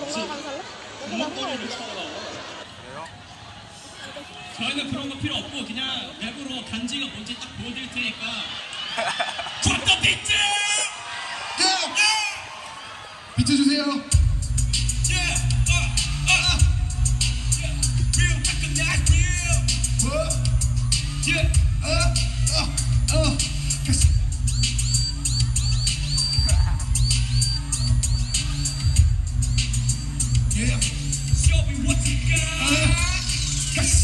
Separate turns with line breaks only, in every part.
여기다
주먹거리를 차고 나와. 저희는 그런 거 필요 없고 그냥 랩으로 간지가 뭔지 딱 보여드릴 테니까 beat!
야! 비춰주세요.
Yeah! Uh, uh, yeah.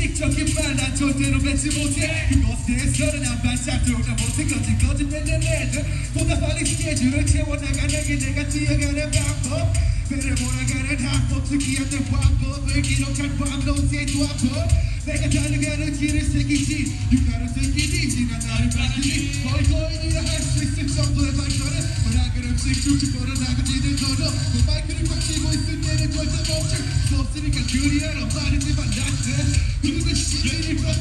가식적인 말 난 절대로 맺지 못해. 그것에 서른 한 발짝도 나 못해. 거짓 거짓 뱉는 애들. 보다 빨리 스케줄을 채워나가는 게 내가 뛰어가는 방법. 배를 몰아가는 항법. 특이한 내 방법을 기록한 방송의 방법 내가 달려가는 길을 새기지. 육가를 새기지. 난 나를 만들지. 거의 거인이라 할 수 있을 정도의 발전은 문학을 음식 쭉쭉 걸어나가지는 거로 그 마이크를 꽉 쥐고 있을 때는 절대 멈출 수 없으니까 그리하러 말이지만 나는 누구든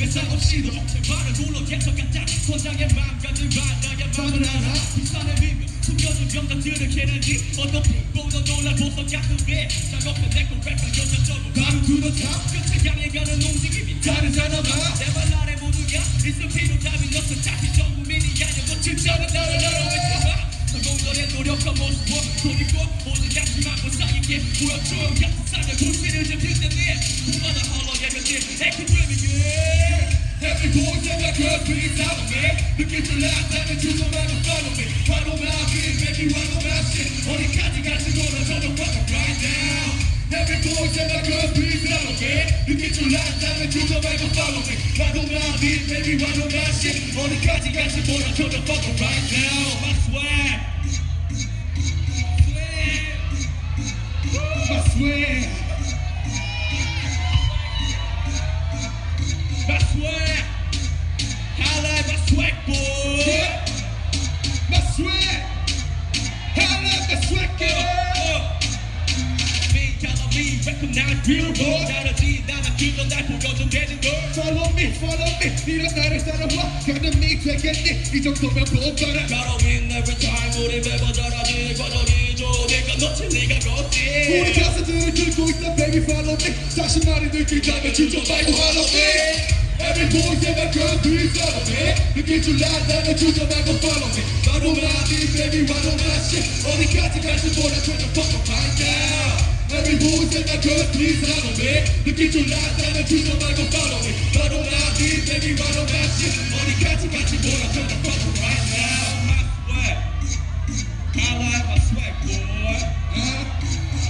들 향해서 매사 없이도 제발을 불러 계속 가자 소장의 맘가들 만나야 마음을 알아 부산의 민물 숨겨둔 병자들을 캐내지 어떤 픽보다 놀라 보석 같은 배 작업해 내고 랩과 여자 전부
바로 top
끝에 향해 가는 움직임이 다르잖아 내말 아래 모두가 있을 필요 답이 없어 차피 전 국민이 아니야 뭐 진짜는 나를 알아외쳐봐 성공들의 노력과 모습을 돌리고 모든 약지만 무사하게 보여줘 같은 삶의 불씨를 좀 듣는데 후마다 헐러 예면들 에코 드리밍
to get your life back and you don't ever follow me. Follow my kids, baby, follow my shit. Only got you got to go, that's on the fucker right now. Every boy said my girl, please love me. You get your life back and you don't ever follow me. Why don't Follow my kids, baby, follow my shit. Only got you got to go, that's on the fucking right now. I swear. I
swear. I swear. Recognize real boy 다르지 나는 그건 날 보여준 되는 걸
Follow me, follow me. 이런 나를 따라와. 가능이 되겠니? 이 정도면.
Follow me every time 우리 매번 잘하지 과정이죠 내가 놓친 네가
우리
걷지
가사들을 들고 있다, baby, follow me. 다시 말이 들킨다면 주저 말고 follow me. Every boy my girl, please follow me. 느낄 줄 안다면 주저 말고 follow me. 바로 나니, baby, 바로 나시. 어디까지 갈지 몰라, turn the fuck up right now. Every move in that good, please follow me. To get you locked down and choose somebody to follow me. Follow my lead, baby, right on that shit. Money got you, got you, boy, I'm trying to fuck you right now.
My sweat. I like my sweat, boy.
Huh?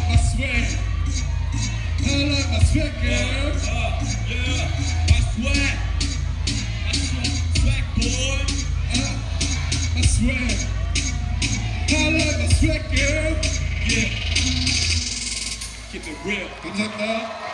I sweat. I like my sweat, girl.
Uh, yeah, I sweat. I sweat, boy.
I sweat. I like my sweat, girl.
Yeah keep it real.
come you hear?